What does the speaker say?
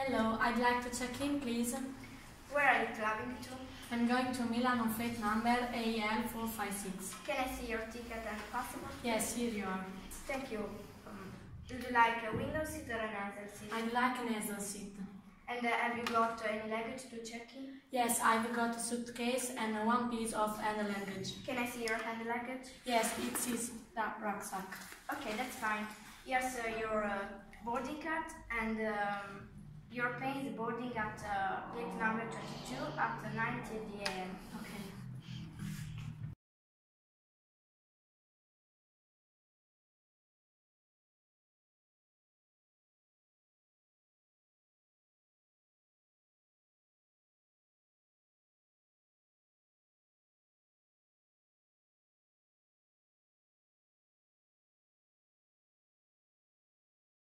Hello, I'd like to check in, please. Where are you traveling to? I'm going to Milan on flight number AL456. Can I see your ticket and passport? Yes, here you are. Thank you. Um, would you like a window seat or an aisle seat? I'd like an aisle seat. And uh, have you got any luggage to check in? Yes, I've got a suitcase and one piece of hand luggage. Can I see your hand luggage? Yes, it is that rucksack. Okay, that's fine. Here's uh, your uh, boarding card and um, your plane is boarding at uh, gate number 22 at 9 till a.m. Okay.